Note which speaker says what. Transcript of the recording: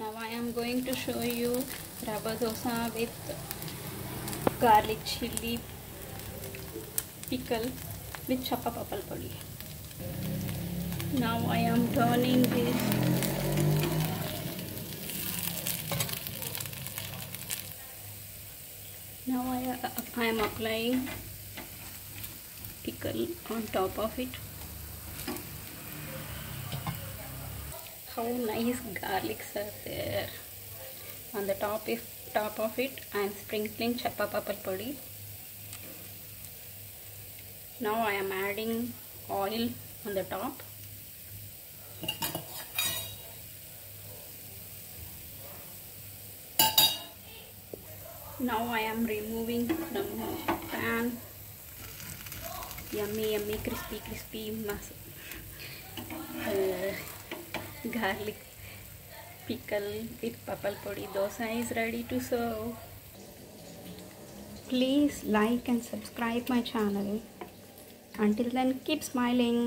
Speaker 1: Now I am going to show you rava dosa with garlic chili pickle with chappa papal podi. Now I am turning this now I, I am applying pickle on top of it how nice garlics are there. On the top if top of it I am sprinkling chappa papal now I am adding oil on the top. Now I am removing from pan. Yummy yummy crispy crispy garlic pickle with papal podi dosa is ready to serve please like and subscribe my channel until then keep smiling